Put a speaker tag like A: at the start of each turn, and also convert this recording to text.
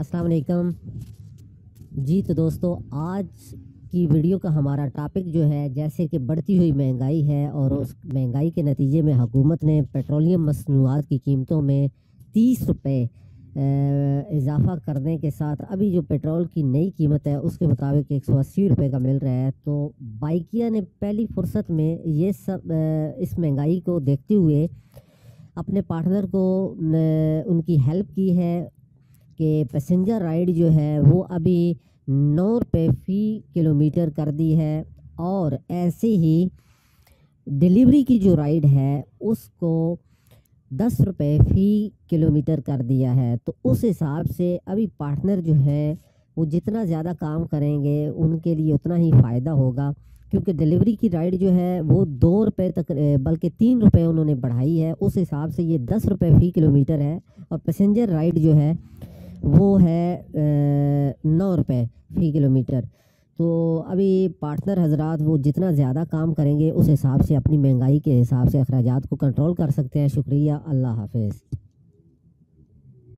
A: अस्सलाम वालेकुम जी तो दोस्तों, आज की वीडियो का हमारा टॉपिक जो है, जैसे कि बढ़ती हुई महँगाई है और उस महँगाई के नतीजे में हुकूमत ने पेट्रोलियम मसनूआत की कीमतों में तीस रुपये इजाफ़ा करने के साथ अभी जो पेट्रोल की नई कीमत है, उसके मुताबिक एक सौ अस्सी रुपये का मिल रहा है। तो बाइकिया ने पहली फुर्सत में ये सब इस महँगाई को देखते हुए अपने पार्टनर को उनकी हेल्प की है। कि पैसेंजर राइड जो है वो अभी नौ रुपये फ़ी किलोमीटर कर दी है और ऐसे ही डिलीवरी की जो राइड है उसको दस रुपये फ़ी किलोमीटर कर दिया है। तो उस हिसाब से अभी पार्टनर जो है वो जितना ज़्यादा काम करेंगे उनके लिए उतना ही फ़ायदा होगा, क्योंकि डिलीवरी की राइड जो है वो दो रुपये तक बल्कि तीन रुपये उन्होंने बढ़ाई है। उस हिसाब से ये दस रुपये फ़ी किलोमीटर है और पैसेंजर राइड जो है वो है नौ रुपये फ़ी किलोमीटर। तो अभी पार्टनर हजरात वो जितना ज़्यादा काम करेंगे, उस हिसाब से अपनी महँगाई के हिसाब से अखराज को कंट्रोल कर सकते हैं। शुक्रिया, अल्लाह हाफिज़।